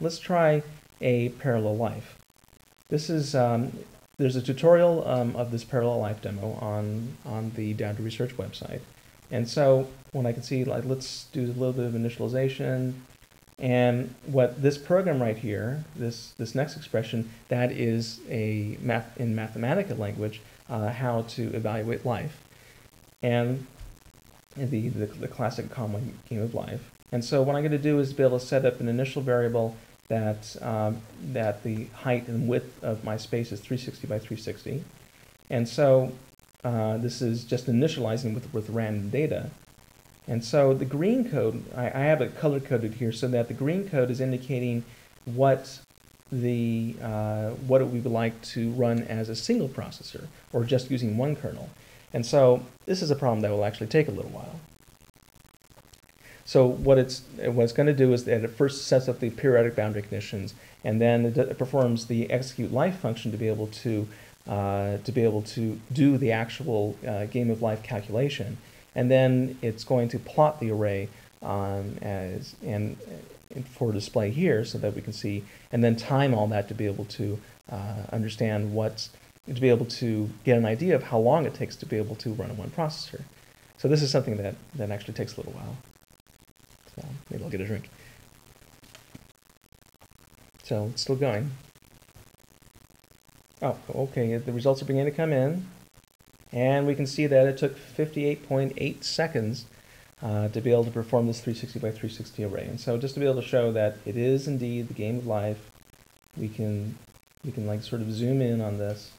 let's try a parallel life. This is, um, there's a tutorial um, of this parallel life demo on, on the Dauger Research website. And so when I can see, like, let's do a little bit of initialization. And what this program right here, this, this next expression, that is a math, in Mathematica language, uh, how to evaluate life. And the, the, the classic common game of life. And so what I'm going to do is be able to set up an initial variable that, um, that the height and width of my space is 360 by 360. And so uh, this is just initializing with, with random data. And so the green code, I, I have it color coded here so that the green code is indicating what the uh, what we would like to run as a single processor or just using one kernel. And so this is a problem that will actually take a little while. So what it's what it's going to do is that it first sets up the periodic boundary conditions, and then it performs the execute life function to be able to uh, to be able to do the actual uh, game of life calculation, and then it's going to plot the array um, as and, and for display here so that we can see, and then time all that to be able to uh, understand what's to be able to get an idea of how long it takes to be able to run a one processor. So this is something that, that actually takes a little while. So maybe I'll get a drink. So it's still going. Oh, okay, the results are beginning to come in. And we can see that it took 58.8 seconds uh, to be able to perform this 360 by 360 array. And so just to be able to show that it is indeed the game of life, we can we can like sort of zoom in on this.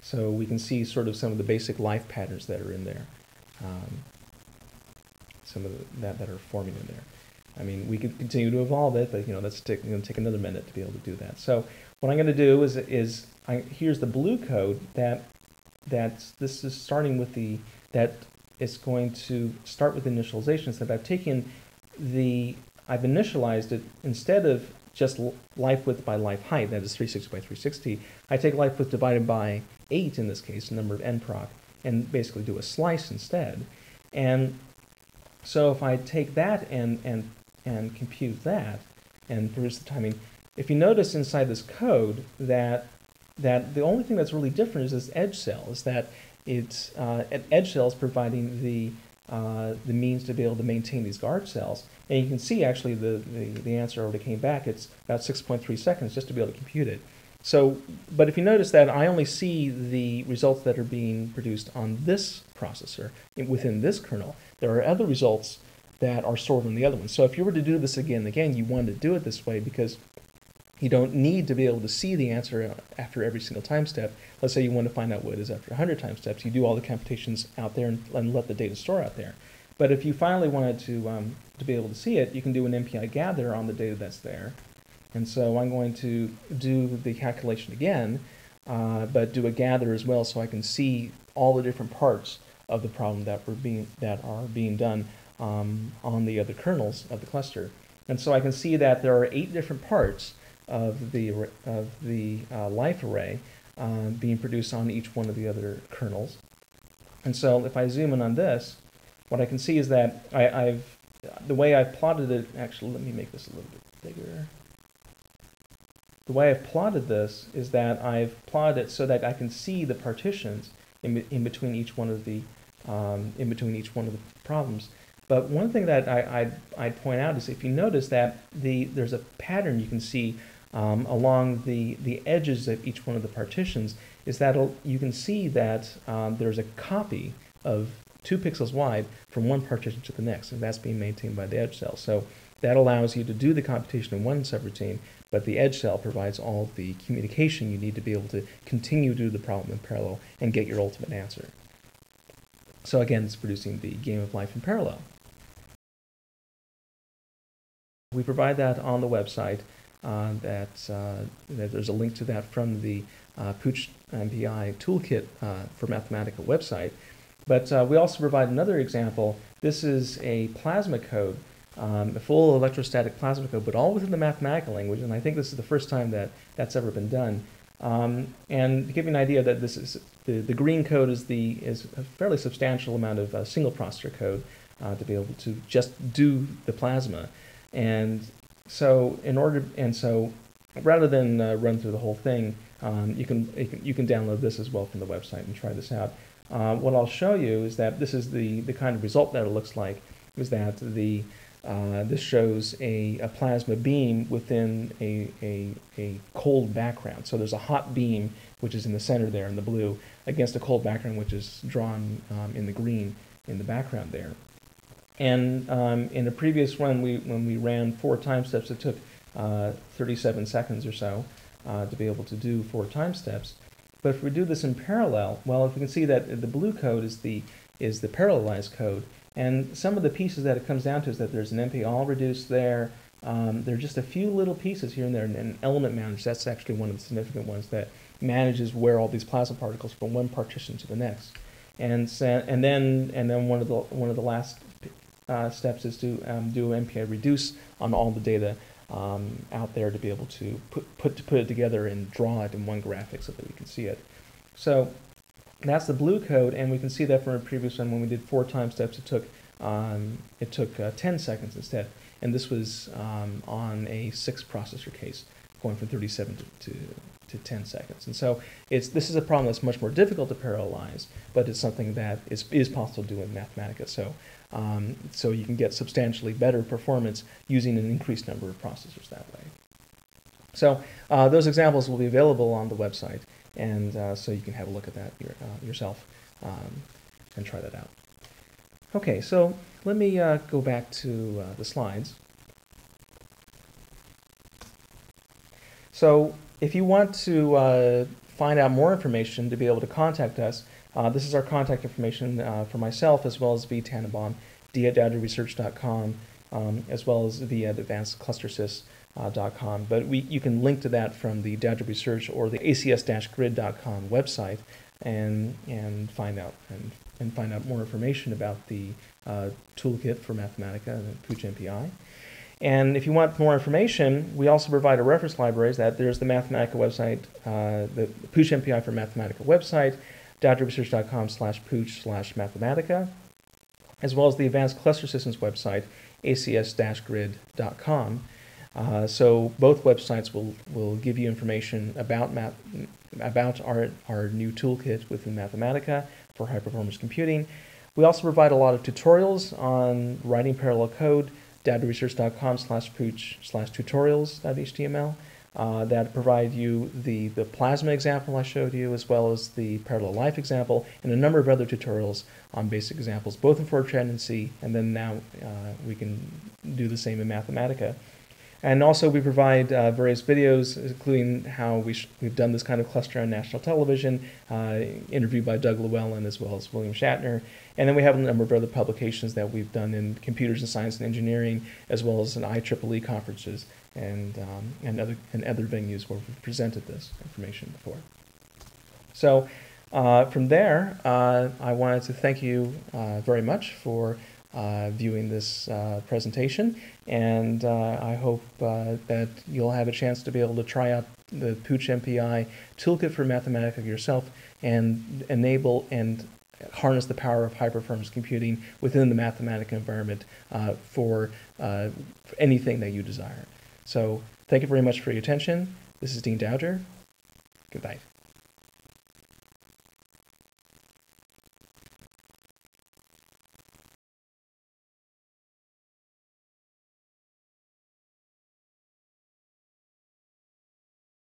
So we can see sort of some of the basic life patterns that are in there. Um, some of the, that that are forming in there. I mean, we could continue to evolve it, but you know, that's going to take another minute to be able to do that. So what I'm going to do is, is I, here's the blue code that that this is starting with the that it's going to start with initializations that I've taken the I've initialized it instead of just life width by life height, that is 360 by 360. I take life width divided by 8 in this case, the number of nproc, and basically do a slice instead. And so if I take that and, and, and compute that and produce the timing, if you notice inside this code that that the only thing that's really different is this edge cell, is that it's uh, an edge cell is providing the uh, the means to be able to maintain these guard cells. And you can see actually the, the, the answer already came back. It's about 6.3 seconds just to be able to compute it. So, but if you notice that I only see the results that are being produced on this processor within this kernel, there are other results that are stored in the other one. So if you were to do this again and again, you want to do it this way because you don't need to be able to see the answer after every single time step. Let's say you want to find out what it is after 100 time steps. You do all the computations out there and, and let the data store out there. But if you finally wanted to, um, to be able to see it, you can do an MPI gather on the data that's there. And so I'm going to do the calculation again, uh, but do a gather as well so I can see all the different parts of the problem that, were being, that are being done um, on the other kernels of the cluster. And so I can see that there are eight different parts of the, of the uh, life array uh, being produced on each one of the other kernels. And so if I zoom in on this, what I can see is that I, have the way I've plotted it, actually, let me make this a little bit bigger. The way I've plotted this is that I've plotted it so that I can see the partitions in, in between each one of the um, in between each one of the problems. But one thing that I, I'd, I'd, point out is if you notice that the there's a pattern you can see um, along the, the edges of each one of the partitions is that you can see that um, there's a copy of two pixels wide from one partition to the next, and that's being maintained by the edge cell. So that allows you to do the computation in one subroutine, but the edge cell provides all the communication you need to be able to continue to do the problem in parallel and get your ultimate answer. So again, it's producing the game of life in parallel. We provide that on the website. Uh, that, uh, that, there's a link to that from the uh, Pooch MPI toolkit uh, for Mathematica website. But uh, we also provide another example. This is a plasma code, um, a full electrostatic plasma code, but all within the Mathematica language. And I think this is the first time that that's ever been done. Um, and to give you an idea that this is the, the green code is the is a fairly substantial amount of uh, single processor code uh, to be able to just do the plasma. And so in order, and so rather than uh, run through the whole thing, um, you, can, you, can, you can download this as well from the website and try this out. Uh, what I'll show you is that this is the, the kind of result that it looks like, is that the, uh, this shows a, a, plasma beam within a, a, a, cold background. So there's a hot beam, which is in the center there in the blue, against a cold background, which is drawn um, in the green in the background there. And um, in the previous one, we, when we ran four time steps, it took uh, 37 seconds or so uh, to be able to do four time steps. But if we do this in parallel, well, if we can see that the blue code is the is the parallelized code, and some of the pieces that it comes down to is that there's an MP all reduced there. Um, there are just a few little pieces here and there, and an element manager, that's actually one of the significant ones that manages where all these plasma particles from one partition to the next. And, and then and then one of the one of the last uh, steps is to um, do MPI reduce on all the data um, out there to be able to put, put, to put it together and draw it in one graphic so that we can see it. So that's the blue code, and we can see that from a previous one when we did four time steps, it took, um, it took uh, 10 seconds instead. And this was um, on a six processor case, going from 37 to, to, to 10 seconds. And so it's, this is a problem that's much more difficult to parallelize, but it's something that is, is possible to do in Mathematica. So um, so you can get substantially better performance using an increased number of processors that way. So uh, those examples will be available on the website, and uh, so you can have a look at that your, uh, yourself um, and try that out. Okay, so let me uh, go back to uh, the slides. So if you want to uh, find out more information to be able to contact us, uh, this is our contact information for myself as well as Zvi Tannenbaum, d at daugerresearch.com, um, as well as via advancedclustersys.com. Uh, but we, you can link to that from the Dauger Research or the acs-grid.com website and, and find out and, and find out more information about the uh, toolkit for Mathematica and Pooch MPI. And if you want more information, we also provide a reference library. that there's the Mathematica website, uh, the Pooch MPI for Mathematica website, daugerresearch.com slash pooch slash mathematica, as well as the Advanced Cluster Systems website, acs-grid.com. Uh, so both websites will, will give you information about math, about our, our new toolkit within Mathematica for high performance computing. We also provide a lot of tutorials on writing parallel code, daugerresearch.com slash pooch slash tutorials.html uh, that provide you the, the plasma example I showed you, as well as the parallel life example, and a number of other tutorials on basic examples, both in Fortran and C, and then now uh, we can do the same in Mathematica. And also we provide uh, various videos, including how we we've done this kind of cluster on national television, uh, interviewed by Doug Llewellyn as well as William Shatner. And then we have a number of other publications that we've done in computers and science and engineering, as well as in IEEE conferences and, um, and, other, and other venues where we've presented this information before. So uh, from there, uh, I wanted to thank you uh, very much for viewing this uh, presentation, and uh, I hope that you'll have a chance to be able to try out the Pooch MPI toolkit for Mathematica yourself and enable and harness the power of high performance computing within the Mathematica environment for, for anything that you desire. So thank you very much for your attention. This is Dean Dauger. Goodbye.